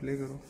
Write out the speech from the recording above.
play करो